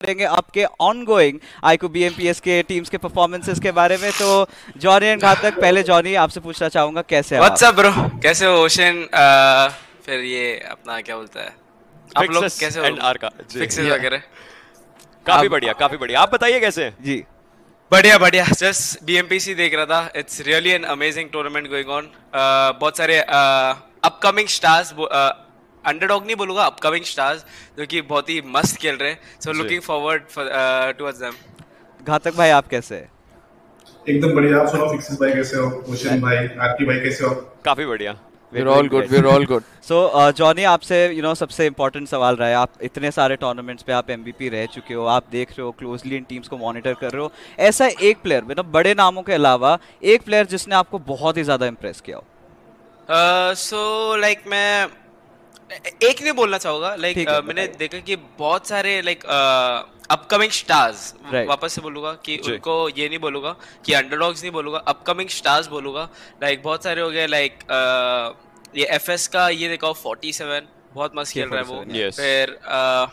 करेंगे आपके ऑनगोइंग आईकू बीएमपीएस के टीम्स के परफॉर्मेंसेस के बारे में। तो जॉनी एंड घातक पहले जॉनी आपसे पूछना चाहूँगा कैसे हैं व्हाट्स ब्रो कैसे हो ओशन फिर ये अपना क्या बोलता है? आप लोग कैसे हो? and R का, फिक्सेस वगैरह? काफ़ी बढ़िया काफ़ी बढ़िया। आप बताइए कैसे जी। बढ़िया बढ़िया। जस्ट बीएमपीसी देख रहा था। It's really an amazing tournament going on बहुत सारे अपकमिंग स्टार्स अंडरडॉग नहीं बोलूँगा अपकमिंग स्टार्स जो कि बहुत ही मस्त खेल रहे हैं। So looking forward towards them Ghatak भाई आप कैसे हैं? एकदम बढ़िया आप सुनाओ फिक्सेस भाई कैसे हो? ओशन भाई आरती भाई कैसे हो? काफ़ी बढ़िया। We're all good. We're all good. So Johnny आपसे यू नो सबसे इम्पोर्टेंट सवाल रहा है। आप इतने सारे टूर्नामेंट्स पे आप एमवीपी रह चुके हो आप देख रहे हो क्लोजली इन टीम्स को मॉनिटर कर रहे हो। ऐसा एक प्लेयर मतलब बड़े नामों के अलावा एक प्लेयर जिसने आपको बहुत ही ज़्यादा इम्प्रेस किया हो। सो लाइक मैं एक नहीं बोलना चाहूँगा लाइक ठीक है, मैंने देखा कि बहुत सारे लाइक अपकमिंग स्टार्स वापस से बोलूँगा कि उनको ये नहीं बोलूँगा कि अंडरडॉग्स नहीं बोलूँगा अपकमिंग स्टार्स बोलूँगा। लाइक like, बहुत सारे हो गए लाइक like, ये एफएस का ये देखो 47 बहुत मस्त खेल रहा है वो। yes. फिर uh,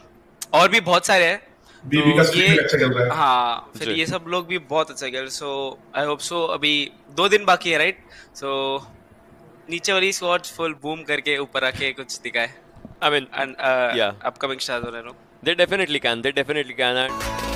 और भी बहुत सारे हैं। तो भी अच्छा है। हाँ फिर ये सब लोग भी बहुत अच्छा खेल सो आई होप सो अभी दो दिन बाकी है राइट सो नीचे वाली स्क्वाड फुल बूम करके ऊपर आके कुछ दिखाए I mean end. Upcoming stars हो लोग they definitely can they definitely can